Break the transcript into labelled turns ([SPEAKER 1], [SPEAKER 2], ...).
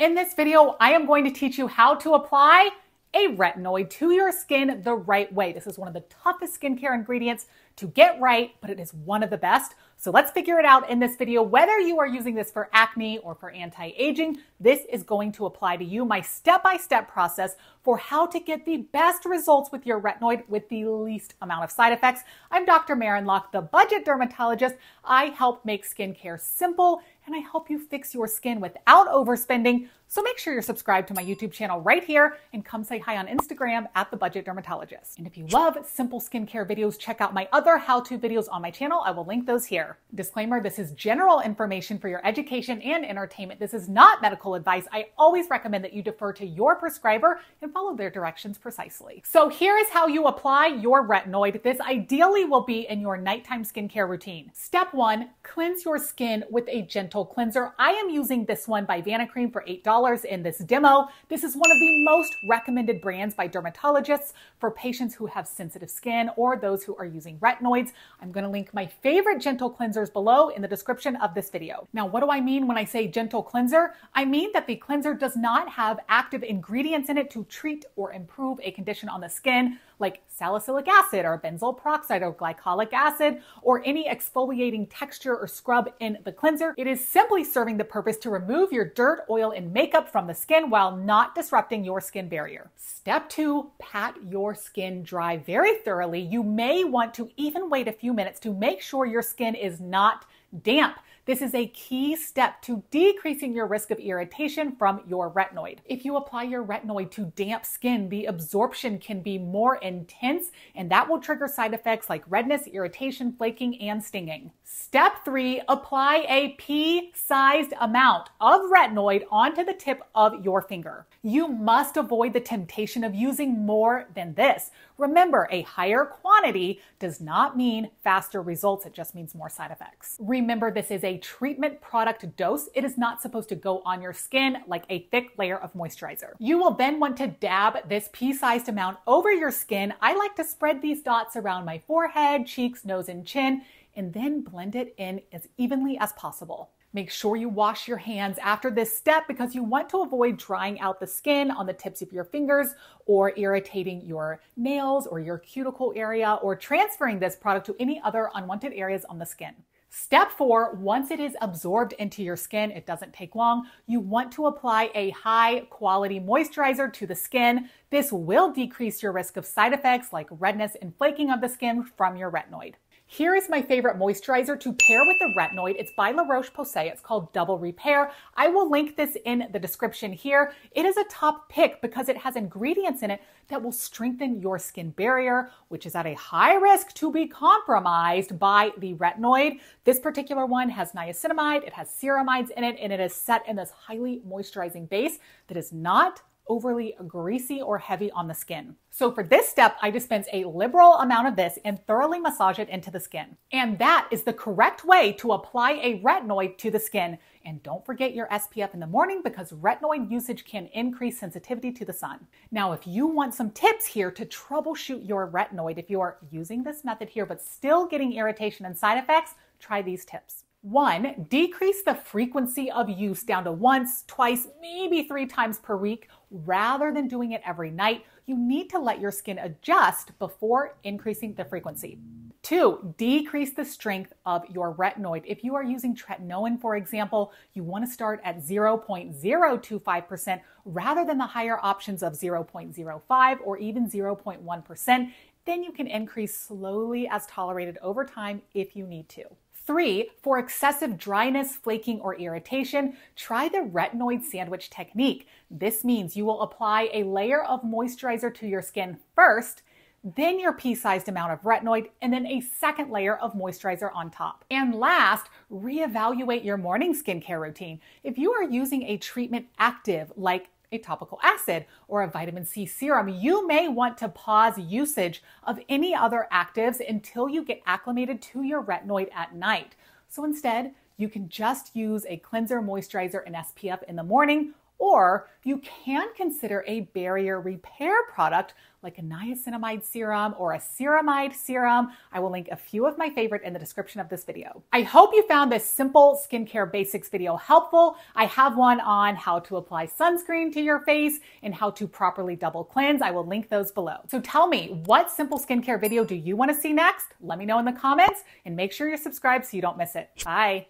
[SPEAKER 1] In this video, I am going to teach you how to apply a retinoid to your skin the right way. This is one of the toughest skincare ingredients to get right, but it is one of the best. So let's figure it out in this video. Whether you are using this for acne or for anti-aging, this is going to apply to you. My step-by-step -step process for how to get the best results with your retinoid with the least amount of side effects. I'm Dr. Maren Locke, the budget dermatologist. I help make skincare simple and I help you fix your skin without overspending. So make sure you're subscribed to my YouTube channel right here and come say hi on Instagram at The Budget Dermatologist. And if you love simple skincare videos, check out my other how-to videos on my channel. I will link those here. Disclaimer, this is general information for your education and entertainment. This is not medical advice. I always recommend that you defer to your prescriber and follow their directions precisely. So here is how you apply your retinoid. This ideally will be in your nighttime skincare routine. Step one, cleanse your skin with a gentle cleanser. I am using this one by Vanicream for $8 in this demo. This is one of the most recommended brands by dermatologists for patients who have sensitive skin or those who are using retinoids. I'm going to link my favorite gentle cleansers below in the description of this video. Now, what do I mean when I say gentle cleanser? I mean that the cleanser does not have active ingredients in it to treat or improve a condition on the skin like salicylic acid or benzoyl peroxide or glycolic acid or any exfoliating texture or scrub in the cleanser. It is simply serving the purpose to remove your dirt, oil, and makeup from the skin while not disrupting your skin barrier. Step two, pat your skin dry very thoroughly. You may want to even wait a few minutes to make sure your skin is not damp. This is a key step to decreasing your risk of irritation from your retinoid. If you apply your retinoid to damp skin, the absorption can be more intense and that will trigger side effects like redness, irritation, flaking, and stinging. Step three, apply a pea-sized amount of retinoid onto the tip of your finger. You must avoid the temptation of using more than this. Remember, a higher quantity does not mean faster results. It just means more side effects. Remember, this is a treatment product dose. It is not supposed to go on your skin like a thick layer of moisturizer. You will then want to dab this pea-sized amount over your skin. I like to spread these dots around my forehead, cheeks, nose, and chin, and then blend it in as evenly as possible. Make sure you wash your hands after this step because you want to avoid drying out the skin on the tips of your fingers or irritating your nails or your cuticle area or transferring this product to any other unwanted areas on the skin. Step four, once it is absorbed into your skin, it doesn't take long, you want to apply a high quality moisturizer to the skin. This will decrease your risk of side effects like redness and flaking of the skin from your retinoid. Here is my favorite moisturizer to pair with the retinoid. It's by La Roche-Posay. It's called Double Repair. I will link this in the description here. It is a top pick because it has ingredients in it that will strengthen your skin barrier, which is at a high risk to be compromised by the retinoid. This particular one has niacinamide, it has ceramides in it, and it is set in this highly moisturizing base that is not overly greasy or heavy on the skin. So for this step, I dispense a liberal amount of this and thoroughly massage it into the skin. And that is the correct way to apply a retinoid to the skin. And don't forget your SPF in the morning because retinoid usage can increase sensitivity to the sun. Now, if you want some tips here to troubleshoot your retinoid, if you are using this method here but still getting irritation and side effects, try these tips. One, decrease the frequency of use down to once, twice, maybe three times per week rather than doing it every night. You need to let your skin adjust before increasing the frequency. Two, decrease the strength of your retinoid. If you are using tretinoin, for example, you want to start at 0.025% rather than the higher options of 0.05 or even 0.1%. Then you can increase slowly as tolerated over time if you need to. Three, for excessive dryness, flaking, or irritation, try the retinoid sandwich technique. This means you will apply a layer of moisturizer to your skin first, then your pea-sized amount of retinoid, and then a second layer of moisturizer on top. And last, reevaluate your morning skincare routine. If you are using a treatment active like a topical acid or a vitamin C serum, you may want to pause usage of any other actives until you get acclimated to your retinoid at night. So instead, you can just use a cleanser, moisturizer, and SPF in the morning Or you can consider a barrier repair product like a niacinamide serum or a ceramide serum. I will link a few of my favorite in the description of this video. I hope you found this simple skincare basics video helpful. I have one on how to apply sunscreen to your face and how to properly double cleanse. I will link those below. So tell me, what simple skincare video do you want to see next? Let me know in the comments and make sure you're subscribed so you don't miss it. Bye.